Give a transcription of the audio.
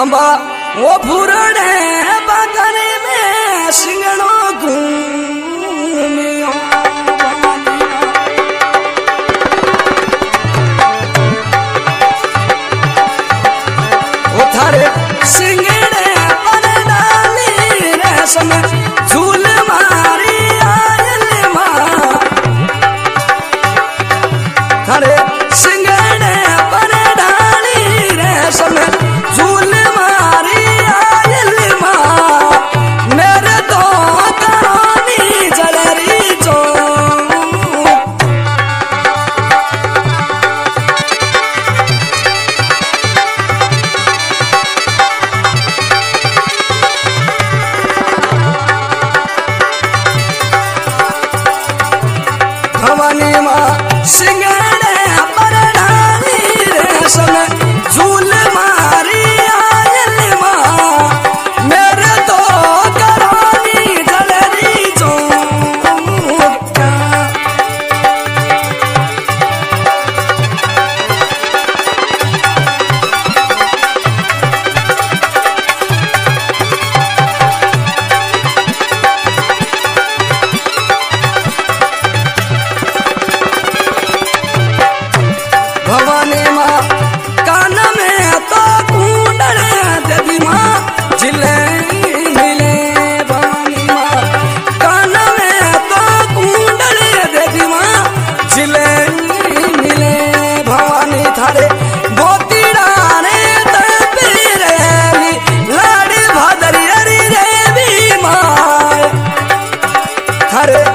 अंबा वो भूरण है बागने में सिंगड़ों घूमियो। समझ सिंगड़े डाली झूल अरे